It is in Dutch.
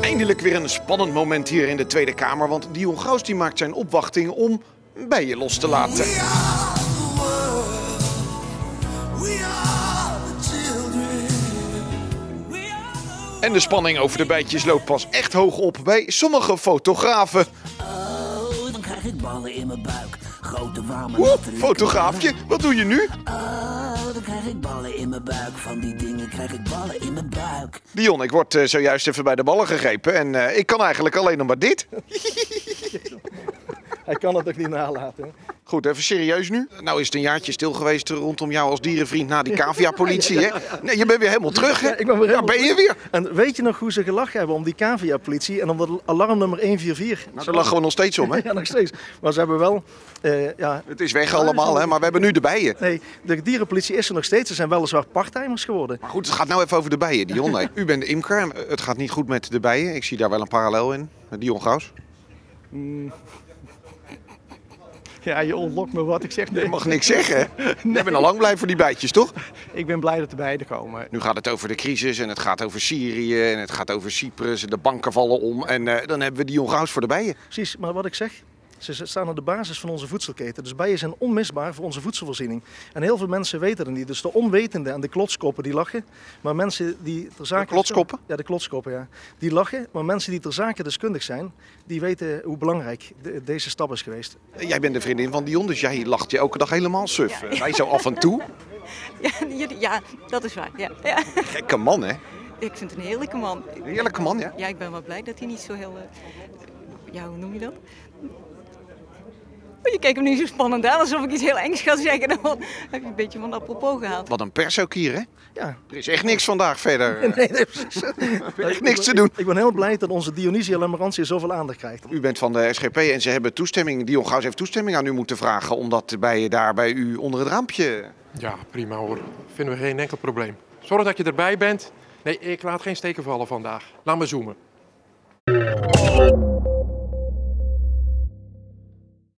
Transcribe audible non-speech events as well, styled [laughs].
Eindelijk weer een spannend moment hier in de Tweede Kamer, want Dion Graus die maakt zijn opwachting om bijen los te laten. En de spanning over de bijtjes loopt pas echt hoog op bij sommige fotografen. Oh, dan krijg ik ballen in mijn buik. Grote warme Oeh, fotograafje, wat doe je nu? Oh, dan krijg ik ballen in mijn buik. Van die dingen krijg ik ballen in mijn buik. Dion, ik word eh, zojuist even bij de ballen gegrepen en eh, ik kan eigenlijk alleen nog maar dit. [laughs] Hij kan het ook niet nalaten. hè? Goed, even serieus nu. Nou is het een jaartje stil geweest rondom jou als dierenvriend na die cavia-politie, hè? [laughs] Nee, je bent weer helemaal terug, hè? Ja, ik ben weer Daar helemaal ben je weer. En weet je nog hoe ze gelachen hebben om die cavia-politie en om dat alarmnummer 144? Nou, daar lachen we nog steeds om, hè? [laughs] Ja, nog steeds. Maar ze hebben wel... eh, ja, Het is weg allemaal, hè? Maar we hebben nu de bijen. nee, de dierenpolitie is er nog steeds. Ze zijn weliswaar parttimers geworden. Maar goed, het gaat nou even over de bijen, Dion. Nee. U bent de imker. Het gaat niet goed met de bijen. Ik zie daar wel een parallel in. Met Dion Graus. Ja, je ontlokt me wat ik zeg. Nee. Je mag niks zeggen, hè? [laughs] Je bent al lang blij voor die bijtjes, toch? Ik ben blij dat er beide komen. Nu gaat het over de crisis en het gaat over Syrië en het gaat over Cyprus. en De banken vallen om en eh, dan hebben we Dion Graus voor de bijen. Precies, maar wat ik zeg, ze staan aan de basis van onze voedselketen. Dus bijen zijn onmisbaar voor onze voedselvoorziening. En heel veel mensen weten het niet. Dus de onwetenden en de klotskoppen die lachen. Maar mensen die ter zake... klotskoppen? Ja, de klotskoppen, ja. Die lachen. Maar mensen die ter zake deskundig zijn, die weten hoe belangrijk de- deze stap is geweest. Jij bent de vriendin van Dion, dus jij lacht je elke dag helemaal suf. Eh, Wij zo af en toe. [laughs] Ja, jullie- ja, dat is waar. Ja. Ja. Gekke man, hè? Ik vind het een heerlijke man. Heerlijke man, ja. Ja, ik ben wel blij dat hij niet zo heel. eh, ja, hoe noem je dat? Je kijkt hem nu zo spannend aan, alsof ik iets heel engs ga zeggen. Dan heb je een beetje van apropos gehaald. Wat een pers ook hier, hè? Ja, Er is echt niks vandaag verder. nee, nee, precies. [laughs] echt niks te doen. Ik ben heel blij dat onze Dionysia Lemerantia zoveel aandacht krijgt. U bent van de SGP en ze hebben toestemming, Dion heeft toestemming aan u moeten vragen. Omdat de bijen daar bij u onder het raampje... Ja, prima hoor. Vinden we geen enkel probleem. Zorg dat je erbij bent. Nee, ik laat geen steken vallen vandaag. Laat me zoomen.